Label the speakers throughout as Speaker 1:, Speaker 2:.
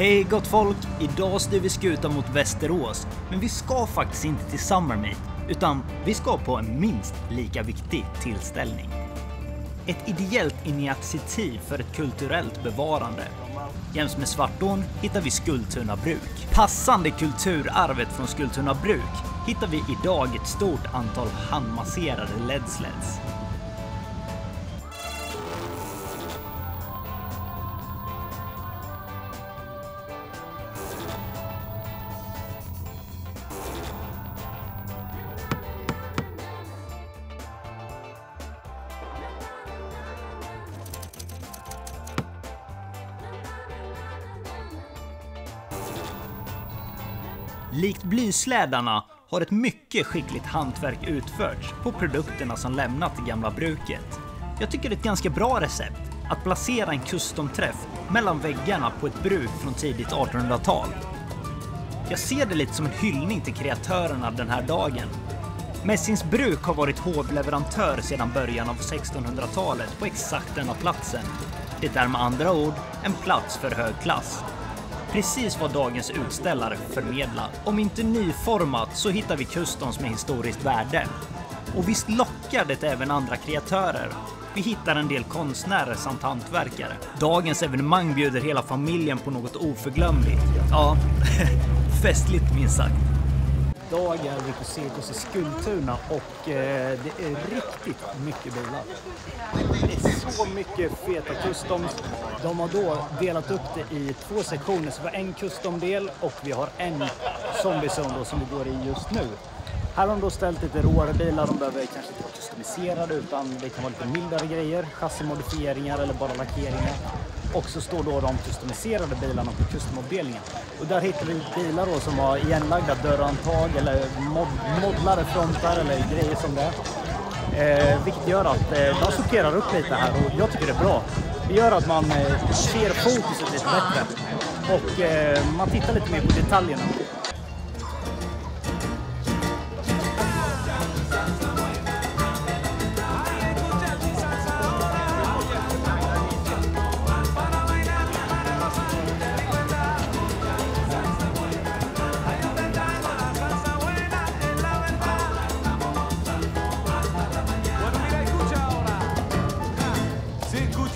Speaker 1: Hej gott folk! Idag styr vi skutan mot Västerås. Men vi ska faktiskt inte till Summer Meet, utan vi ska på en minst lika viktig tillställning. Ett ideellt initiativ för ett kulturellt bevarande. Jäms med Svartån hittar vi Skultuna bruk. Passande kulturarvet från Skultuna bruk hittar vi idag ett stort antal handmasserade ledsleds. -leds. Likt har ett mycket skickligt hantverk utförts på produkterna som lämnat det gamla bruket. Jag tycker det är ett ganska bra recept att placera en custom-träff mellan väggarna på ett bruk från tidigt 1800-tal. Jag ser det lite som en hyllning till kreatörerna den här dagen. Messins bruk har varit hovleverantör sedan början av 1600-talet på exakt denna platsen. Det är med andra ord en plats för hög klass. Precis vad dagens utställare förmedlar. Om inte nyformat så hittar vi customs med historiskt värde. Och visst lockar det även andra kreatörer. Vi hittar en del konstnärer samt hantverkare. Dagens evenemang bjuder hela familjen på något oförglömligt. Ja, festligt minst sagt. Idag är vi på Cirkus i Skultuna och eh, det är riktigt mycket bilar. Det är så mycket feta customs. De har då delat upp det i två sektioner. Så vi har en custom-del och vi har en zombie zone då, som vi går i just nu. Här har de då ställt lite råare bilar. De behöver kanske inte vara customiserade utan det kan vara lite mildare grejer, chassimodifieringar eller bara lackeringar. Och så står då de customiserade bilarna på customavdelningen. Och där hittar vi bilar då som har igenlagda dörrhandtag eller mod modlade frontar eller grejer som det. Eh, vilket gör att eh, de sorterar upp lite här och jag tycker det är bra. Det gör att man eh, ser fokuset lite bättre och eh, man tittar lite mer på detaljerna.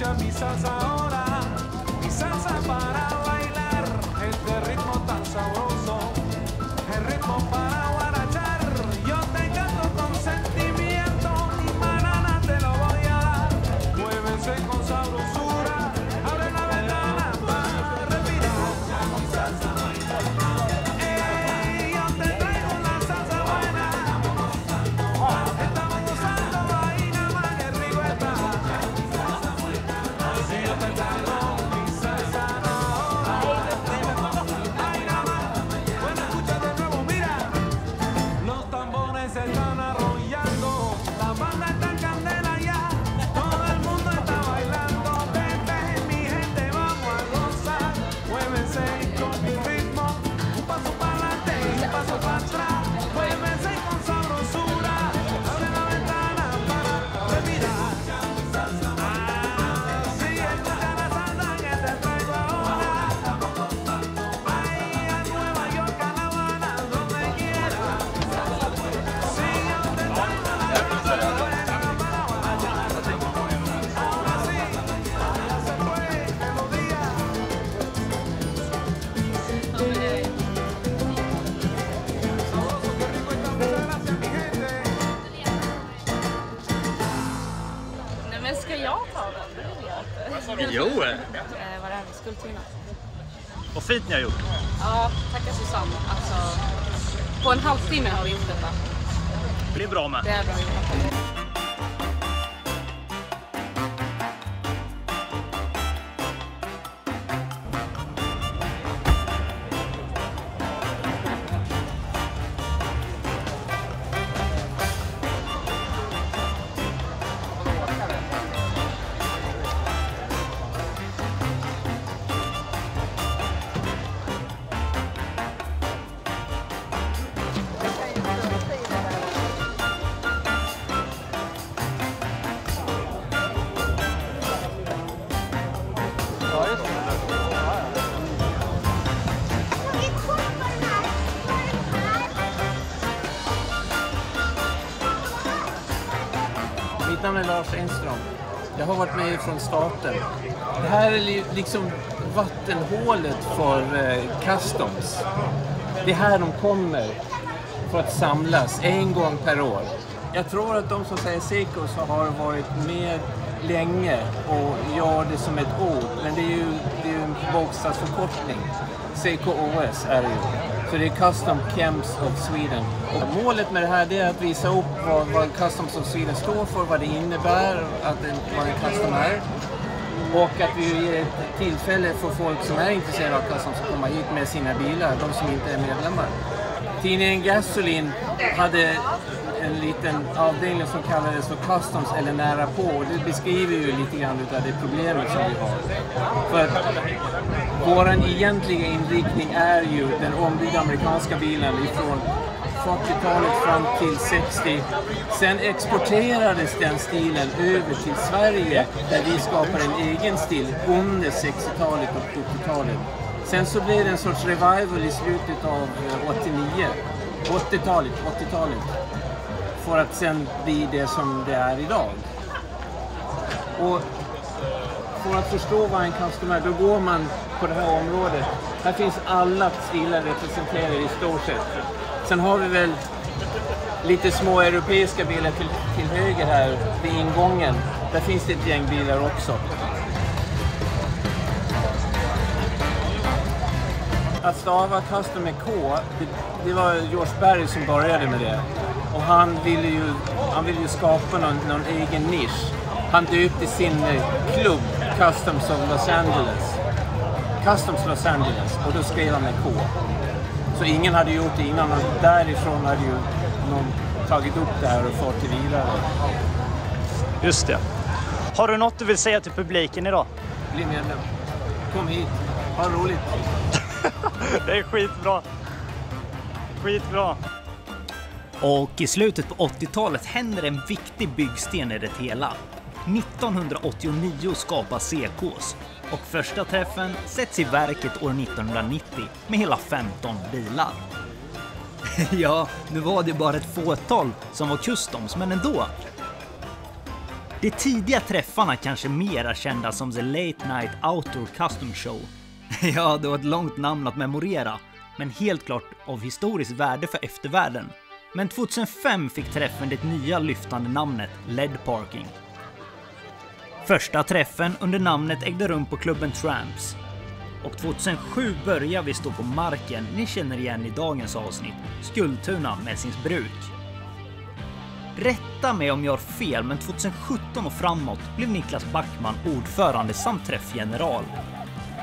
Speaker 2: muchas
Speaker 3: misas
Speaker 1: ahora. Fint ni har gjort.
Speaker 3: Ja, tackar Susanne. Alltså, på en halvtimme har vi gjort detta.
Speaker 1: Det blir bra med.
Speaker 3: Det är bra jobbat.
Speaker 4: Lars Engström. Jag har varit med från starten. Det här är liksom vattenhålet för eh, customs. Det är här de kommer för att samlas en gång per år. Jag tror att de som säger Sekos har varit med länge och gör det som ett ord. Men det är ju, det är ju en bokstavsförkortning. CKOS är det ju. Så det är Custom Chems of Sweden. Och målet med det här är att visa upp vad, vad Customs of Sweden står för, vad det innebär, att det, vad en custom är. Och att vi ger ett tillfälle för folk som är intresserade av customs att komma hit med sina bilar, de som inte är medlemmar. Tidningen Gasolin hade en liten avdelning som kallades för Customs eller nära på. Och det beskriver ju lite grann utav det problemet som vi har. För att vår egentliga inriktning är ju den ombyggda amerikanska bilen ifrån 40-talet fram till 60. Sen exporterades den stilen över till Sverige där vi skapar en egen stil under 60-talet och 70-talet. Sen så blev det en sorts revival i slutet av 89. 80-talet, 80-talet. För att sen bli det som det är idag. Och för att förstå vad en custom är, då går man på det här området. Här finns alla stilar representerade i stort sett. Sen har vi väl lite små europeiska bilar till, till höger här vid ingången. Där finns det ett gäng bilar också. Att stava custom med K, det, det var George Berry som började med det. Och han ville ju, han ville ju skapa någon, någon egen nisch. Han döpte sin eh, klubb Customs of Los Angeles. Customs Los Angeles och då skrev han med K. Så ingen hade gjort det innan och därifrån hade ju någon tagit upp det här och fört det vidare.
Speaker 5: Just det. Har du något du vill säga till publiken idag?
Speaker 4: Bli medlem. Kom hit. Ha roligt.
Speaker 5: Det är skitbra. Skitbra.
Speaker 6: Och i slutet på 80-talet händer en viktig byggsten i det hela. 1989 skapas CKs och första träffen sätts i verket år 1990 med hela 15 bilar. ja, nu var det bara ett fåtal som var customs, men ändå. De tidiga träffarna kanske mer är kända som The Late Night Outdoor Custom Show. ja, det var ett långt namn att memorera, men helt klart av historiskt värde för eftervärlden. Men 2005 fick träffen det nya lyftande namnet LED Parking. Första träffen under namnet ägde rum på klubben Tramps. Och 2007 börjar vi stå på marken ni känner igen i dagens avsnitt, Skultuna Messings bruk. Rätta mig om jag har fel, men 2017 och framåt blev Niklas Backman ordförande samt träffgeneral.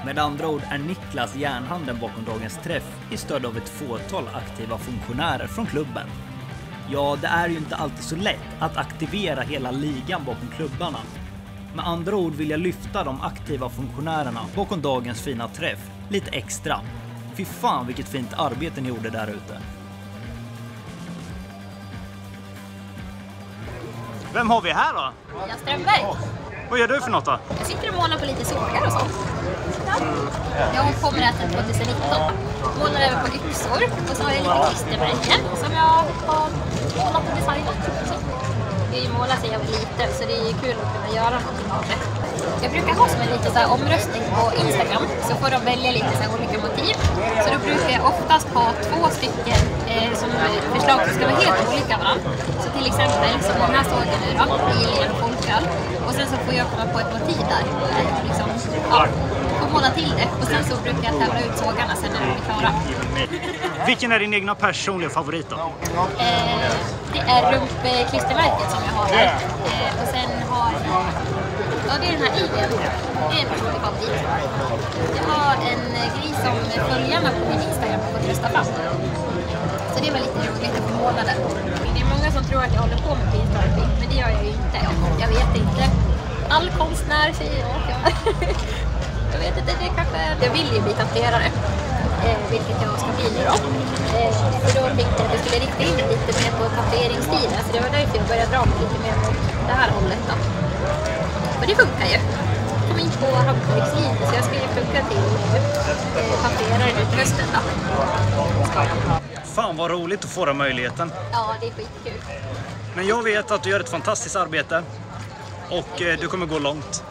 Speaker 6: Med andra ord är Niklas järnhanden bakom dagens träff i stöd av ett fåtal aktiva funktionärer från klubben. Ja, det är ju inte alltid så lätt att aktivera hela ligan bakom klubbarna. Med andra ord vill jag lyfta de aktiva funktionärerna bakom dagens fina träff lite extra. Fy fan vilket fint arbete ni gjorde där ute.
Speaker 5: Vem har vi här då?
Speaker 7: Jan Strömberg.
Speaker 5: Vad gör du för något då?
Speaker 7: Jag sitter och målar på lite sågar och sånt. Jag kommer äta 2019. Målar även på yxor och så har jag lite klistermärken som jag har målat och designat. Så. Ju måla sig jag var liten så det är ju kul att kunna göra någonting av det. Jag brukar ha som en liten så här omröstning på Instagram så får de välja lite så här olika motiv. Så då brukar jag oftast ha två stycken eh, som eh, förslag som ska vara helt olika varandra. Så till exempel som den här sågen nu då, i en Folkall. Och sen så får jag komma på ett motiv där. Eh, liksom, ja, måla till det. Och sen så brukar jag tävla ut sågarna sen när de är klara.
Speaker 5: Vilken är din egna personliga favorit då?
Speaker 7: Eh, det är rumpklistermärket som jag har där. Eh, och sen har jag... Ja, det är den här Ivien. Det är en personlig favorit. Jag har en gris som följarna på min Instagram har fått rösta fram. Så det var lite roligt att få måla den. Det är många som tror att jag håller på med pinstriping, men det gör jag ju inte. Jag vet inte. All konstnär säger jag. Vet inte, det kanske... Jag vill ju bli tatuerare. Eh, vilket jag ska bli nu då. Eh, så då tänkte jag att jag skulle rikta in lite mer på tatueringsstilen. Så det var därför jag började dra mig lite mer mot det här hållet då. Och det funkar ju. Jag kom in på hantverkslinjen så jag ska ju plugga till eh, tatuerare nu till hösten då.
Speaker 5: Fan vad roligt att få den möjligheten.
Speaker 7: Ja, det är skitkul.
Speaker 5: Men jag vet att du gör ett fantastiskt arbete. Och eh, du kommer gå långt.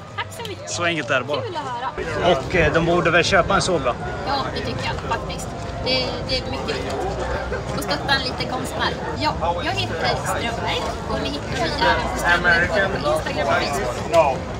Speaker 7: Så mycket.
Speaker 5: Så enkelt är det bara.
Speaker 7: Kul att höra.
Speaker 5: Och eh, de borde väl köpa en såg då?
Speaker 7: Ja, det tycker jag faktiskt. Det, det är mycket viktigt. Och stötta en liten konstnär. Ja, jag heter Strömberg och ni hittar mig även på Strömberg på Instagram och Facebook.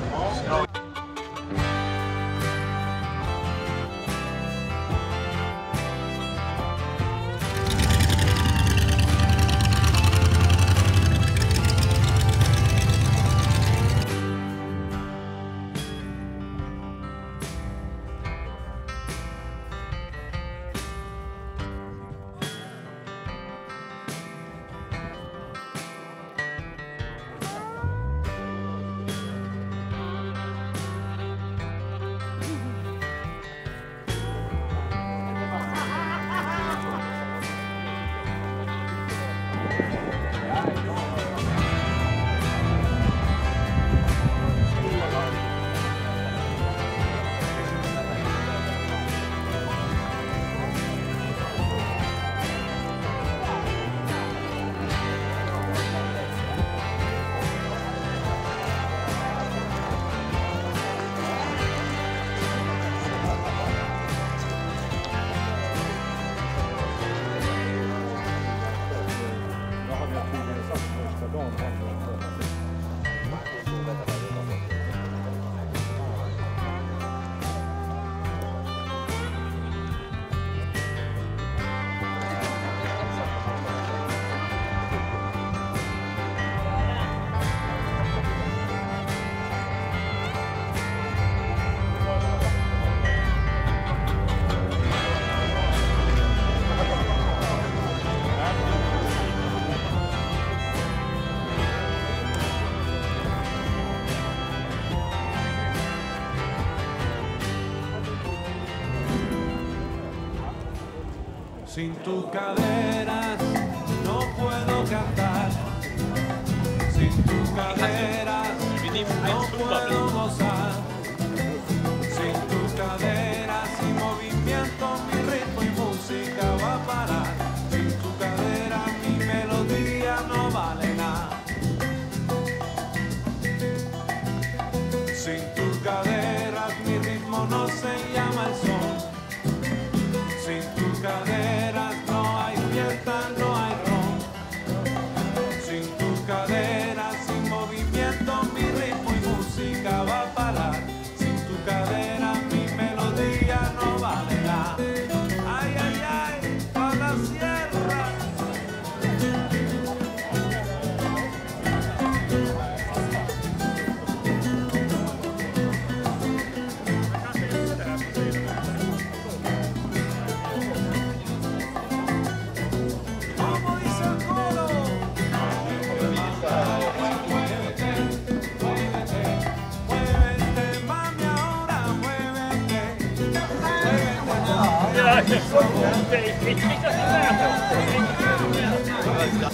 Speaker 1: Sin tus caderas no puedo cantar. Sin tus caderas no puedo gozar. ピッチピッチのやつを作ってみてくだ
Speaker 8: さい。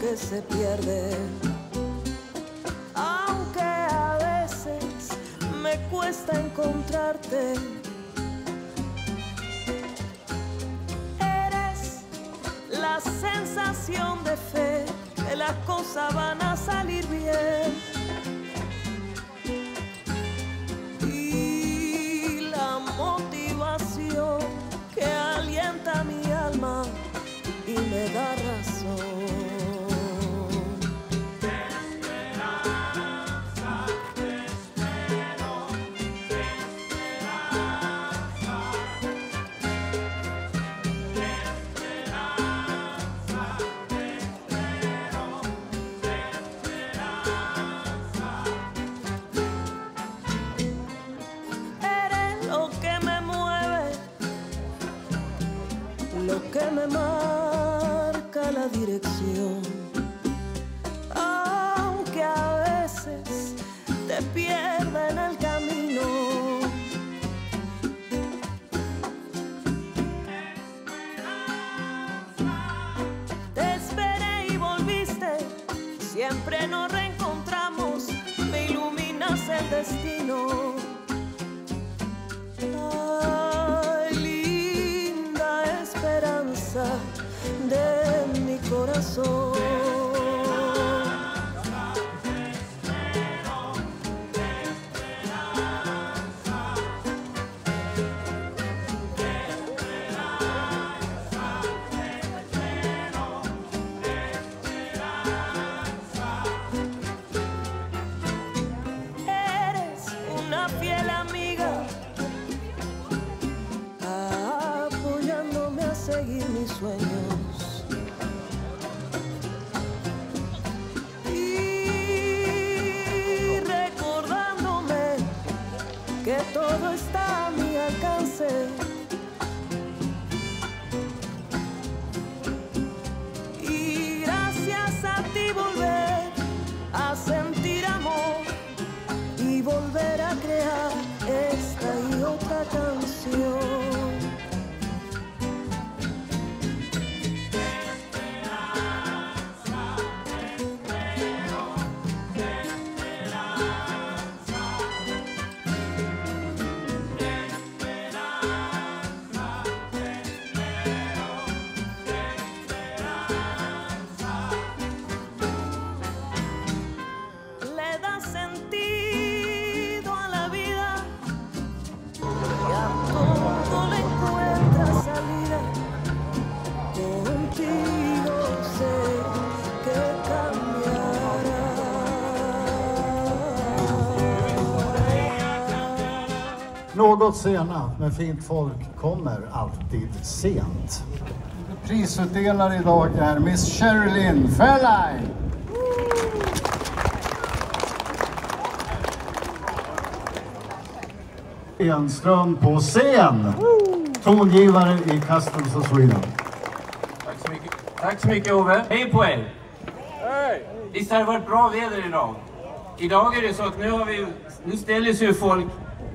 Speaker 8: Que se pierde. Aunque a veces me cuesta encontrarte. Eres la sensación de fe que las cosas van a salir bien. Que me marca la dirección. Aunque a veces te pierda en el camino. Te esperé y volviste, siempre nos reencontramos, me iluminas el destino.
Speaker 9: Något sena, men fint folk kommer alltid sent. Prisutdelare idag är Miss Sherilyn Fairline. Enström på scen. Tongivare i Customs of Sweden.
Speaker 4: Tack så mycket, Tack så mycket Ove. Hej på er! Visst har det varit bra väder idag? Idag är det så att nu, har vi, nu ställer sig folk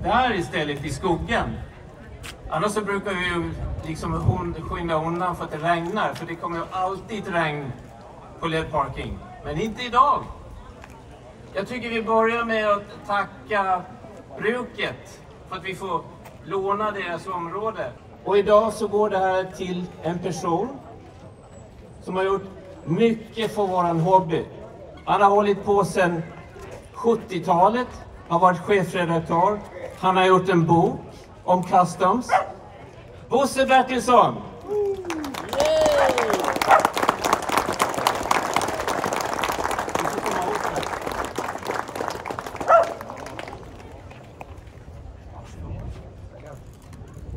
Speaker 4: där istället i skuggan. Annars så brukar vi ju liksom skynda undan för att det regnar, för det kommer ju alltid regn på LED Parking. Men inte idag. Jag tycker vi börjar med att tacka bruket för att vi får låna deras område. Och idag så går det här till en person som har gjort mycket för våran hobby. Han har hållit på sedan 70-talet, har varit chefredaktör. Han har gjort en bok om customs. Bosse Bertilsson!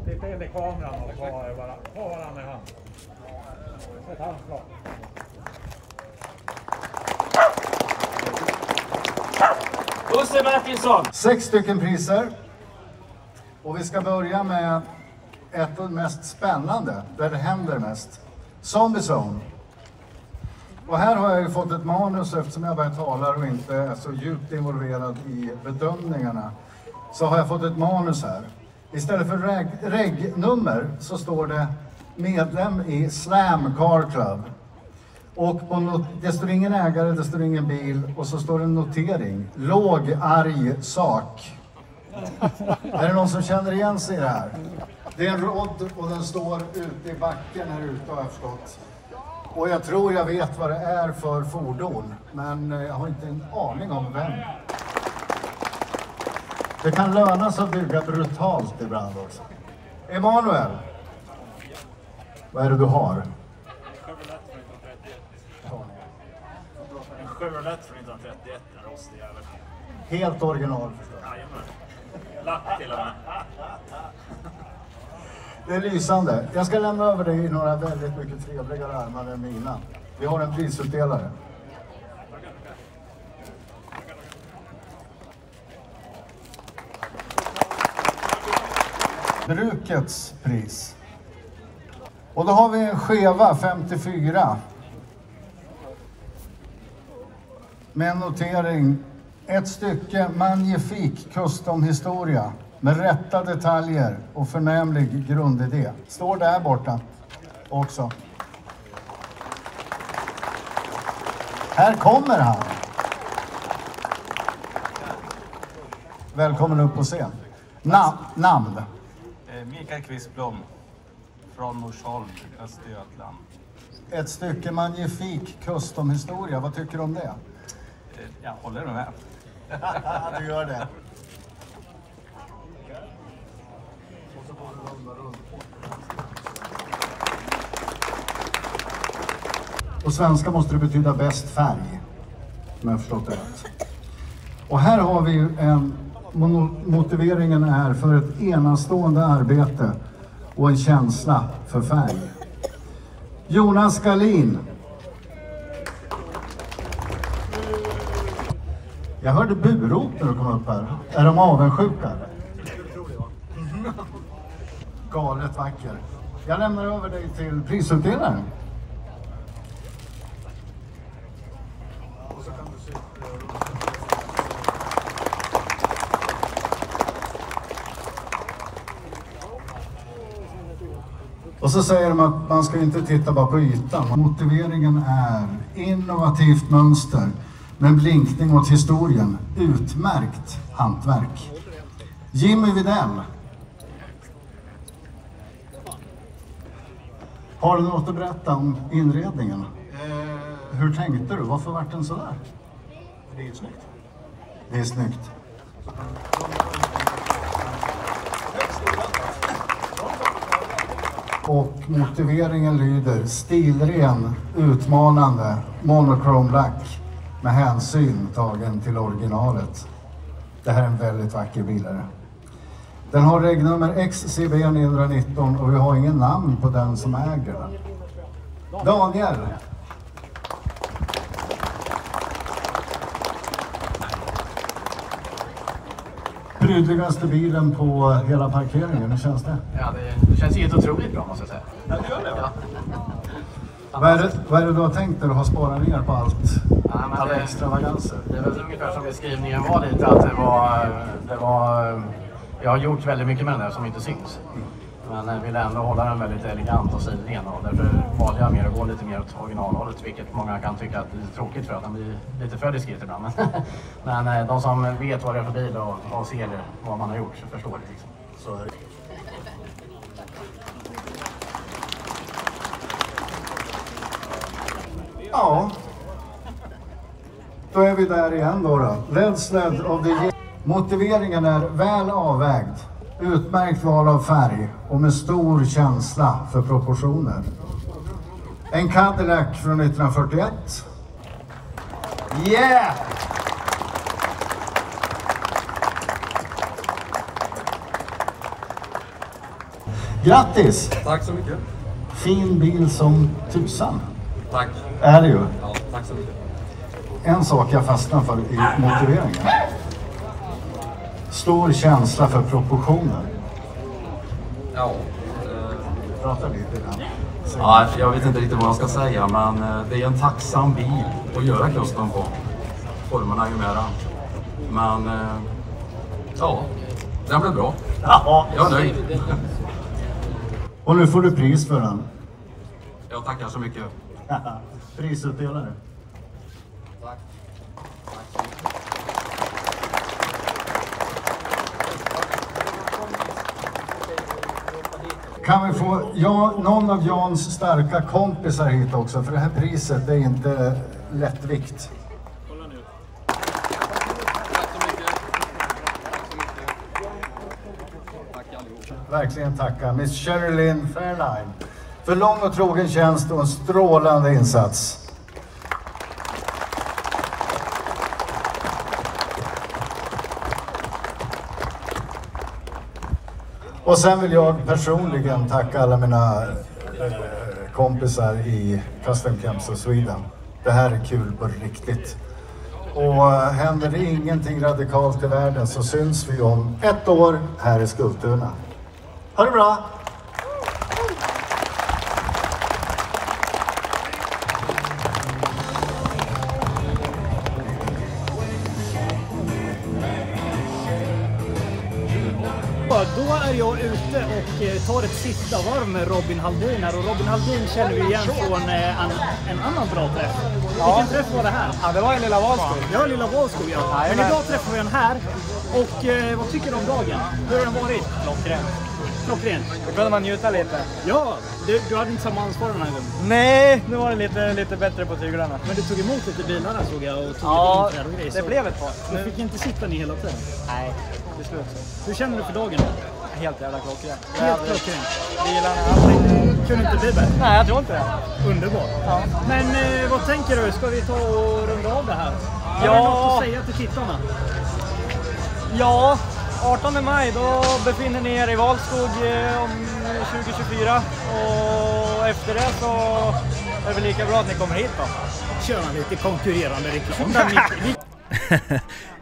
Speaker 10: Titta in i kameran och ta varandra, i hand. Ett handslag.
Speaker 4: Bosse Bertilsson!
Speaker 9: Sex stycken priser. Och vi ska börja med ett av de mest spännande, där det händer mest. Zombie Zone. Och här har jag ju fått ett manus eftersom jag bara talar och inte är så djupt involverad i bedömningarna. Så har jag fått ett manus här. Istället för reg- regnummer så står det medlem i Slam Car Club. Och på not- det står ingen ägare, det står ingen bil och så står det en notering. Låg, arg, sak är det någon som känner igen sig i det här? Det är en rodd och den står ute i backen här ute har jag förstått. Och jag tror jag vet vad det är för fordon, men eh, jag har inte en aning om vem. Det kan löna sig att bygga brutalt ibland också. Emanuel, vad är det du har?
Speaker 5: En Chevrolet från 1931, en rostig jävel.
Speaker 9: Helt original förstås.
Speaker 5: Lapp till och med.
Speaker 9: Det är lysande. Jag ska lämna över dig i några väldigt mycket trevligare armar än mina. Vi har en prisutdelare. Brukets pris. Och då har vi en skeva 54. Med en notering. Ett stycke magnifik custom-historia med rätta detaljer och förnämlig grundidé. Står där borta också. Här kommer han. Välkommen upp på scen. Na namn?
Speaker 11: Eh, Mikael Kvistblom från Norsholm, Östergötland.
Speaker 9: Ett stycke magnifik custom-historia. Vad tycker du om det?
Speaker 11: Eh, Jag håller med.
Speaker 9: du gör det. På svenska måste det betyda bäst färg, om jag har förstått det rätt. Och här har vi ju en, motiveringen är för ett enastående arbete och en känsla för färg. Jonas Galin. Jag hörde burop när du kom upp här. Är de avundsjuka? eller? Galet vacker. Jag lämnar över dig till prisutdelaren. Och så säger de att man ska inte titta bara på ytan. Motiveringen är innovativt mönster med en blinkning mot historien. Utmärkt hantverk. Jimmy Widell. Har du något att berätta om inredningen? Hur tänkte du? Varför vart den sådär?
Speaker 12: Det är ju snyggt.
Speaker 9: Det är snyggt. Och motiveringen lyder stilren, utmanande, monochrome lack med hänsyn tagen till originalet. Det här är en väldigt vacker bil. Den har regnummer XCB 919 och vi har ingen namn på den som äger den. Daniel, prydligaste bilen på hela parkeringen, hur känns det?
Speaker 13: Ja, det, känns helt otroligt bra måste jag säga.
Speaker 12: Ja, det gör det va?
Speaker 9: Vad är, det, vad är det du har tänkt när du har sparat ner på allt?
Speaker 13: Ja, det-
Speaker 9: extravaganser?
Speaker 13: Det är väl ungefär som beskrivningen var lite att det var, det var... Jag har gjort väldigt mycket med den här som inte syns. Men jag ville ändå hålla den väldigt elegant och stilren och därför valde jag mer att gå lite mer åt originalhållet vilket många kan tycka att det är lite tråkigt för att den blir lite för diskret ibland. Men, eh, de som vet vad det är för bil och, och ser vad man har gjort så förstår det. Liksom.
Speaker 9: Så. Ja. Då är vi där igen då. då. Led Sled of the. Motiveringen är väl avvägd, utmärkt val av färg och med stor känsla för proportioner. En Cadillac från 1941. Yeah! Grattis!
Speaker 12: Tack så mycket.
Speaker 9: Fin bil som tusan.
Speaker 12: Tack.
Speaker 9: Är det ju.
Speaker 12: Ja, tack så mycket.
Speaker 9: En sak jag fastnar för i motiveringen. Stor känsla för proportioner.
Speaker 12: Ja. eh,
Speaker 9: Prata lite grann.
Speaker 12: Ja, jag vet inte riktigt vad jag ska säga, men eh, det är en tacksam bil att göra custom på. Formerna är ju mera. Men eh, ja, den blev bra.
Speaker 9: Ja.
Speaker 12: Jag är nöjd.
Speaker 9: Och nu får du pris för den.
Speaker 12: Jag tackar så mycket.
Speaker 9: Prisutdelare. Kan vi få ja, någon av Jans starka kompisar hit också? För det här priset är inte lättvikt. Verkligen tacka Miss Sherilyn Fairline för lång och trogen tjänst och en strålande insats. Och sen vill jag personligen tacka alla mina eh, kompisar i Custom Camps of Sweden. Det här är kul på riktigt. Och eh, händer det ingenting radikalt i världen så syns vi om ett år här i Skultuna. Ha det bra!
Speaker 6: Jag ute och eh, tar ett sista varv med Robin Halldin här och Robin Halldin känner vi igen från eh, en, en annan bra träff.
Speaker 14: Ja.
Speaker 6: Vilken träff var det här?
Speaker 14: Ja, det var i Lilla Valskog.
Speaker 6: Ja, Lilla Valskog ja. Men
Speaker 14: Jajamän.
Speaker 6: idag träffar vi en här. Och eh, vad tycker du om dagen? Hur har den varit?
Speaker 14: Klockren.
Speaker 6: Klockren.
Speaker 14: Då kunde man njuta lite.
Speaker 6: Ja, du, du hade inte samma ansvar den här gången.
Speaker 14: Nej, nu var det lite, lite bättre på tyglarna.
Speaker 6: Men du tog emot lite bilar här såg jag och tog
Speaker 14: Ja,
Speaker 6: lite och grejer.
Speaker 14: det blev ett par.
Speaker 6: Du fick inte sitta ner hela tiden.
Speaker 14: Nej, till slut.
Speaker 6: Hur känner du för dagen?
Speaker 14: Helt jävla klockren.
Speaker 6: Helt klockren.
Speaker 14: Bilarna, allting.
Speaker 6: Kunde inte bli bättre.
Speaker 14: Nej, jag tror inte det.
Speaker 6: Underbart. Men eh, vad tänker du? Ska vi ta och runda av det här? Har
Speaker 14: Ja.
Speaker 6: du något att säga till tittarna?
Speaker 14: Ja, 18 maj då befinner ni er i Valskog eh, om 2024 och efter det så är det väl lika bra att ni kommer hit då.
Speaker 6: Köra lite konkurrerande reklam där.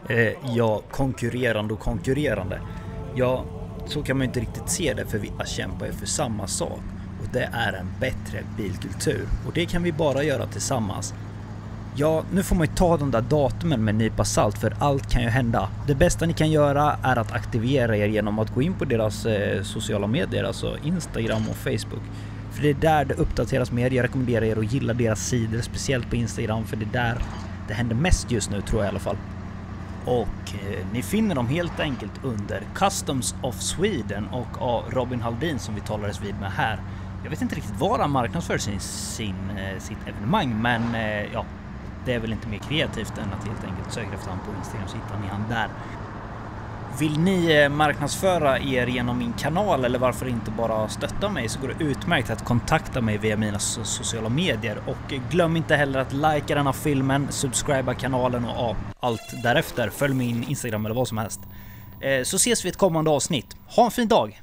Speaker 6: Eh, ja, konkurrerande och konkurrerande. Ja, så kan man ju inte riktigt se det för vi kämpar ju för samma sak. Och det är en bättre bilkultur. Och det kan vi bara göra tillsammans. Ja, nu får man ju ta de där datumen med en nypa salt för allt kan ju hända. Det bästa ni kan göra är att aktivera er genom att gå in på deras eh, sociala medier, alltså Instagram och Facebook. För det är där det uppdateras mer. Jag rekommenderar er att gilla deras sidor, speciellt på Instagram, för det är där det händer mest just nu tror jag i alla fall. Och eh, ni finner dem helt enkelt under Customs of Sweden och av Robin Halldin som vi talades vid med här. Jag vet inte riktigt var han marknadsför sin, sin, eh, sitt evenemang men eh, ja, det är väl inte mer kreativt än att helt enkelt söka efter honom på Instagram så hittar ni han där. Vill ni eh, marknadsföra er genom min kanal eller varför inte bara stötta mig så går det utmärkt att kontakta mig via mina sociala medier och glöm inte heller att likea den här filmen, subscriba kanalen och allt därefter. Följ min Instagram eller vad som helst. Eh, så ses vi i ett kommande avsnitt. Ha en fin dag!